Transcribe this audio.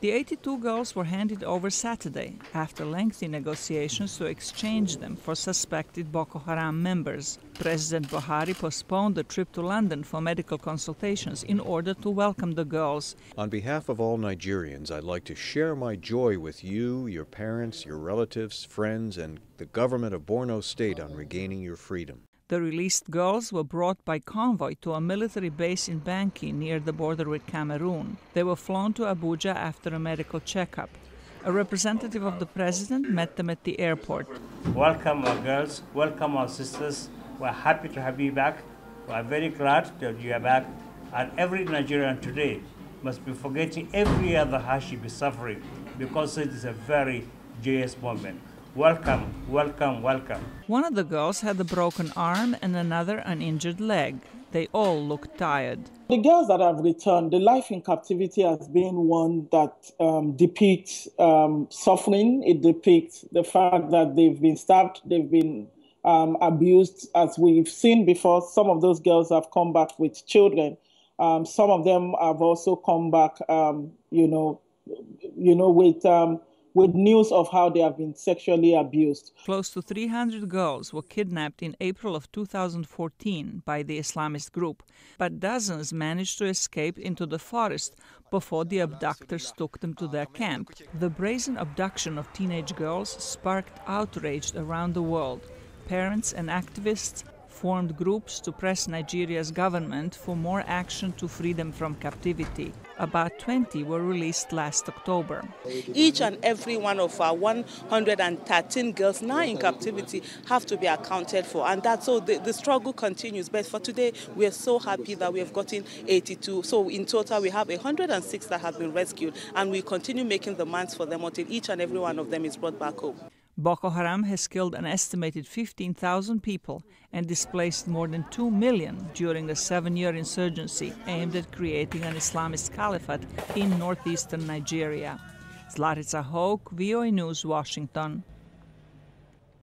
The 82 girls were handed over Saturday after lengthy negotiations to exchange them for suspected Boko Haram members. President Buhari postponed the trip to London for medical consultations in order to welcome the girls. On behalf of all Nigerians, I'd like to share my joy with you, your parents, your relatives, friends, and the government of Borno State on regaining your freedom. The released girls were brought by convoy to a military base in Banki near the border with Cameroon. They were flown to Abuja after a medical checkup. A representative of the president met them at the airport. Welcome, our girls. Welcome, our sisters. We're happy to have you back. We're very glad that you are back. And every Nigerian today must be forgetting every other hardship is suffering because it is a very joyous moment. Welcome, welcome, welcome. One of the girls had a broken arm and another an injured leg. They all looked tired. The girls that have returned, the life in captivity has been one that um, depicts um, suffering. It depicts the fact that they've been stabbed, they've been um, abused. As we've seen before, some of those girls have come back with children. Um, some of them have also come back, um, you know, you know, with um, with news of how they have been sexually abused. Close to 300 girls were kidnapped in April of 2014 by the Islamist group, but dozens managed to escape into the forest before the abductors took them to their camp. The brazen abduction of teenage girls sparked outrage around the world. Parents and activists formed groups to press Nigeria's government for more action to free them from captivity. About 20 were released last October. Each and every one of our 113 girls now in captivity have to be accounted for, and that's so the, the struggle continues. But for today, we are so happy that we have gotten 82. So in total, we have 106 that have been rescued, and we continue making demands for them until each and every one of them is brought back home. Boko Haram has killed an estimated 15,000 people and displaced more than 2 million during the seven year insurgency aimed at creating an Islamist caliphate in northeastern Nigeria. Zlatica Hoke, VOA News, Washington.